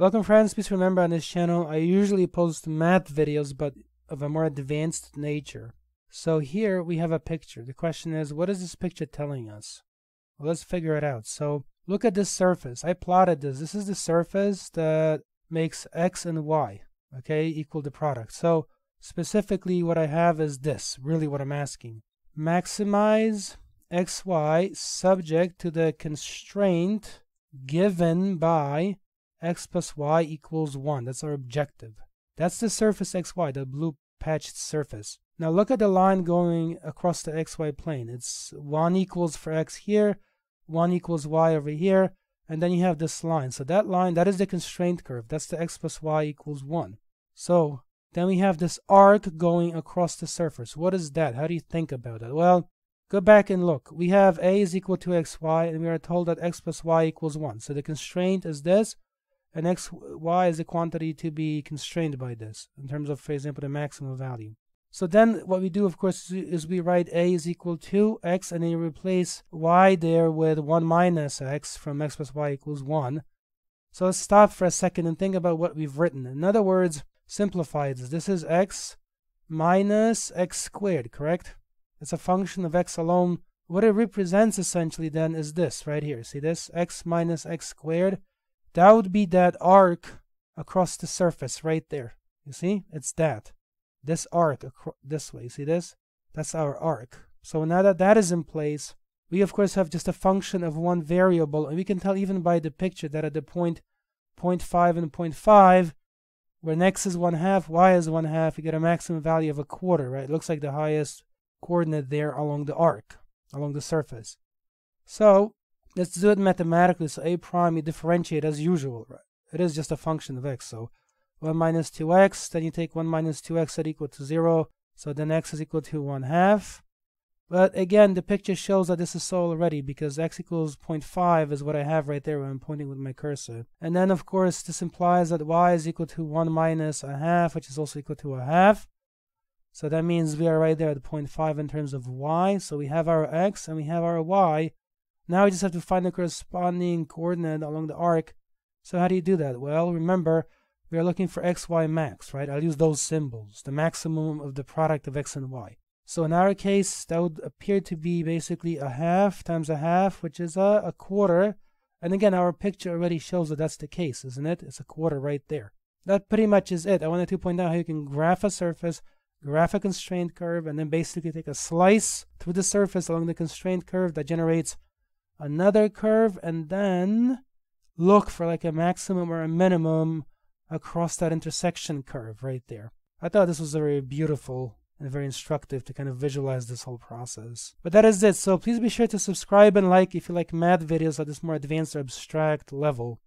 Welcome friends, please remember on this channel I usually post math videos but of a more advanced nature. So here we have a picture. The question is what is this picture telling us? Well, let's figure it out. So look at this surface. I plotted this. This is the surface that makes x and y, okay, equal the product. So specifically what I have is this, really what I'm asking. Maximize xy subject to the constraint given by x plus y equals 1. That's our objective. That's the surface xy, the blue patched surface. Now look at the line going across the xy plane. It's 1 equals for x here, 1 equals y over here, and then you have this line. So that line, that is the constraint curve. That's the x plus y equals 1. So then we have this arc going across the surface. What is that? How do you think about it? Well, go back and look. We have a is equal to xy, and we are told that x plus y equals 1. So the constraint is this and x, y is a quantity to be constrained by this in terms of, for example, the maximum value. So then what we do, of course, is we write a is equal to x, and then you replace y there with 1 minus x from x plus y equals 1. So let's stop for a second and think about what we've written. In other words, simplify this. This is x minus x squared, correct? It's a function of x alone. What it represents essentially then is this right here. See this? x minus x squared that would be that arc across the surface right there. You see? It's that. This arc this way. See this? That's our arc. So now that that is in place, we of course have just a function of one variable, and we can tell even by the picture that at the point 0.5 and 0.5, where x is 1 half, y is 1 half, you get a maximum value of a quarter, right? It looks like the highest coordinate there along the arc, along the surface. So Let's do it mathematically. So a prime you differentiate as usual, right? It is just a function of x. So 1 minus 2x, then you take 1 minus 2x that equal to 0. So then x is equal to 1 half. But again, the picture shows that this is so already because x equals 0.5 is what I have right there where I'm pointing with my cursor. And then, of course, this implies that y is equal to 1 minus a half, which is also equal to a half. So that means we are right there at 0.5 in terms of y. So we have our x and we have our y. Now we just have to find the corresponding coordinate along the arc. So how do you do that? Well, remember, we are looking for x, y max, right? I'll use those symbols, the maximum of the product of x and y. So in our case, that would appear to be basically a half times a half, which is a, a quarter. And again, our picture already shows that that's the case, isn't it? It's a quarter right there. That pretty much is it. I wanted to point out how you can graph a surface, graph a constraint curve, and then basically take a slice through the surface along the constraint curve that generates another curve, and then look for like a maximum or a minimum across that intersection curve right there. I thought this was very beautiful and very instructive to kind of visualize this whole process. But that is it. So please be sure to subscribe and like if you like math videos at this more advanced or abstract level.